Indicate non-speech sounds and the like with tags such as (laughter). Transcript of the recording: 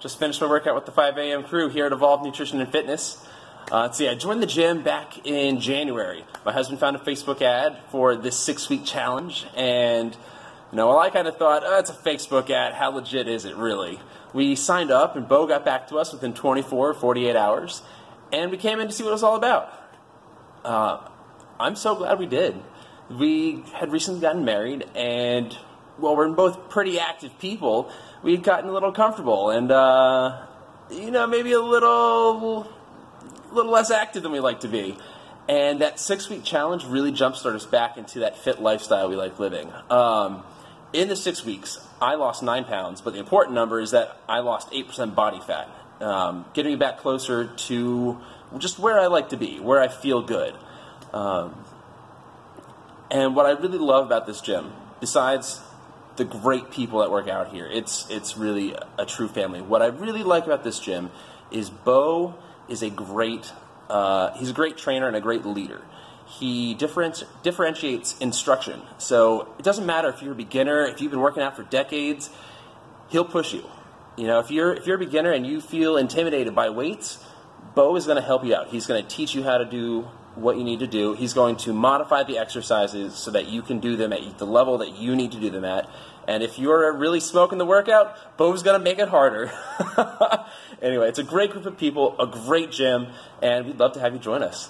Just finished my workout with the 5 a.m. crew here at Evolve Nutrition and Fitness. Uh, see, I joined the gym back in January. My husband found a Facebook ad for this six week challenge, and you know, well, I kind of thought, oh, it's a Facebook ad. How legit is it really? We signed up, and Bo got back to us within 24 or 48 hours, and we came in to see what it was all about. Uh, I'm so glad we did. We had recently gotten married, and well, we're both pretty active people. We had gotten a little comfortable, and uh, you know, maybe a little, little less active than we like to be. And that six-week challenge really jumpstarted us back into that fit lifestyle we like living. Um, in the six weeks, I lost nine pounds, but the important number is that I lost eight percent body fat, um, getting me back closer to just where I like to be, where I feel good. Um, and what I really love about this gym, besides the great people that work out here. It's it's really a, true family. What I really like about this gym is Bo is a great uh, he's a great trainer and a great leader. He differenti- differentiates instruction. So it doesn't matter if you're a beginner, if you've been working out for decades, he'll push you. You know, if you're if you're a beginner and you feel intimidated by weights, Bo is going to help you out. He's going to teach you how to do what you need to do. He's going to modify the exercises so that you can do them at the level that you need to do them at. And if you're really smoking the workout, Bo's going to make it harder. (laughs) anyway, it's a great group of people, a great gym, and we'd love to have you join us.